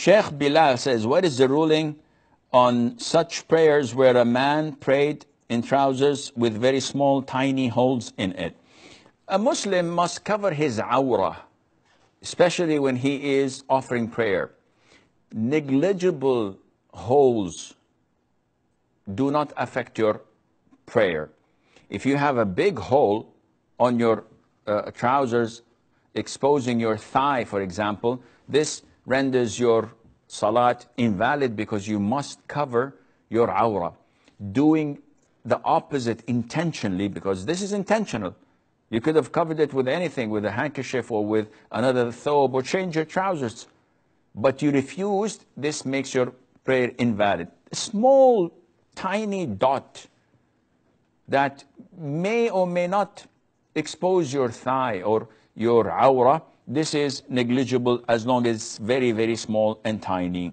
Sheikh Bilal says, what is the ruling on such prayers where a man prayed in trousers with very small, tiny holes in it? A Muslim must cover his awrah, especially when he is offering prayer. Negligible holes do not affect your prayer. If you have a big hole on your uh, trousers, exposing your thigh, for example, this renders your salat invalid because you must cover your awrah. Doing the opposite intentionally, because this is intentional. You could have covered it with anything, with a handkerchief or with another thobe, or change your trousers. But you refused, this makes your prayer invalid. A small, tiny dot that may or may not expose your thigh or your awrah, this is negligible as long as it's very, very small and tiny.